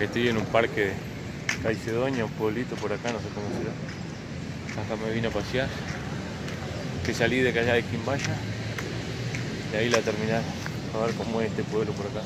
Estoy en un parque de Caicedoña, un pueblito por acá, no sé cómo será. Acá me vine a pasear. Que salí de allá de Quimbaya. Y ahí la terminal. A ver cómo es este pueblo por acá.